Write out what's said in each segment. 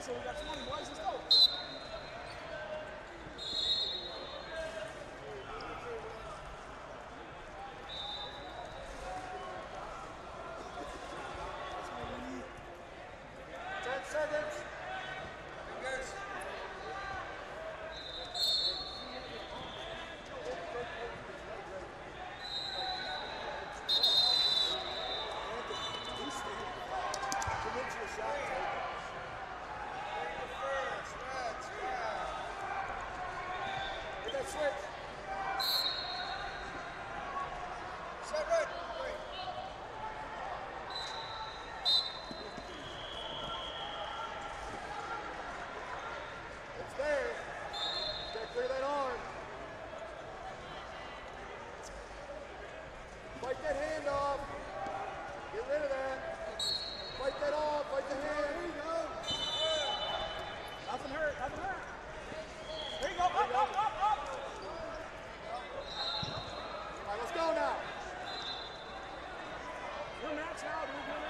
so we got 20. boys. is this not? switch. That's out. Uberlin.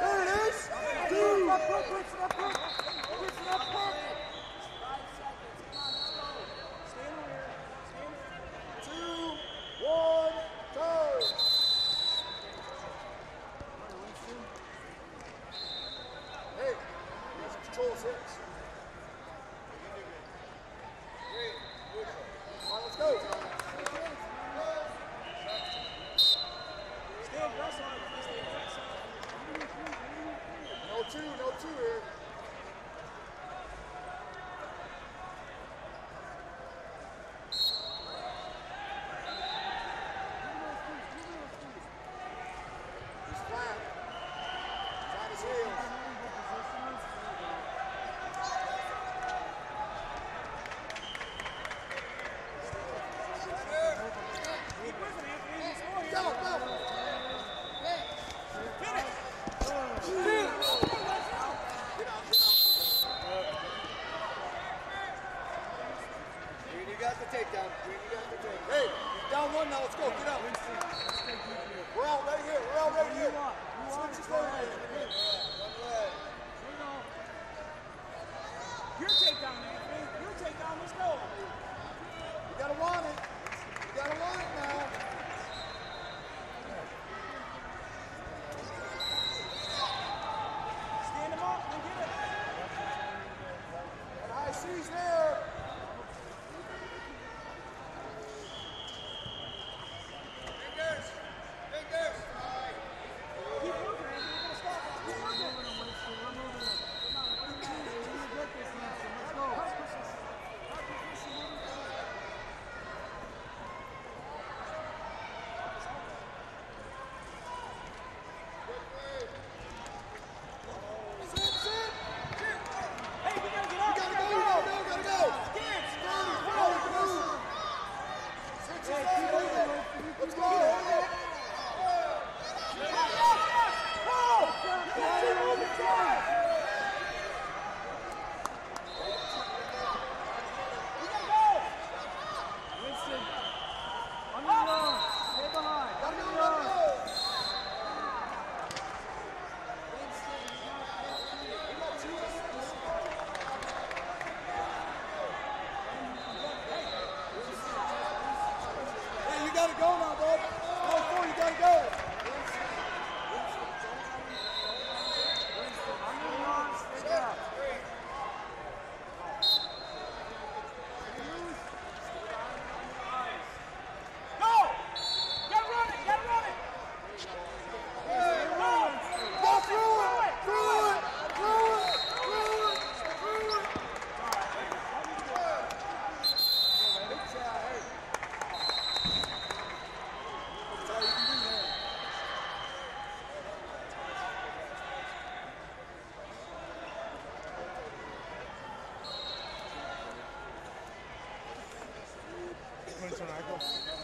There it is. Dude. got the takedown. Jamie got the takedown. Hey, down one now. Let's go. Get out. We're out right here. We're out right here. Switch is going right here. Your takedown, man. Your takedown. Let's go. You gotta want it. You gotta want it now. Stand him up and get it. And I sees there. Go now. personaggio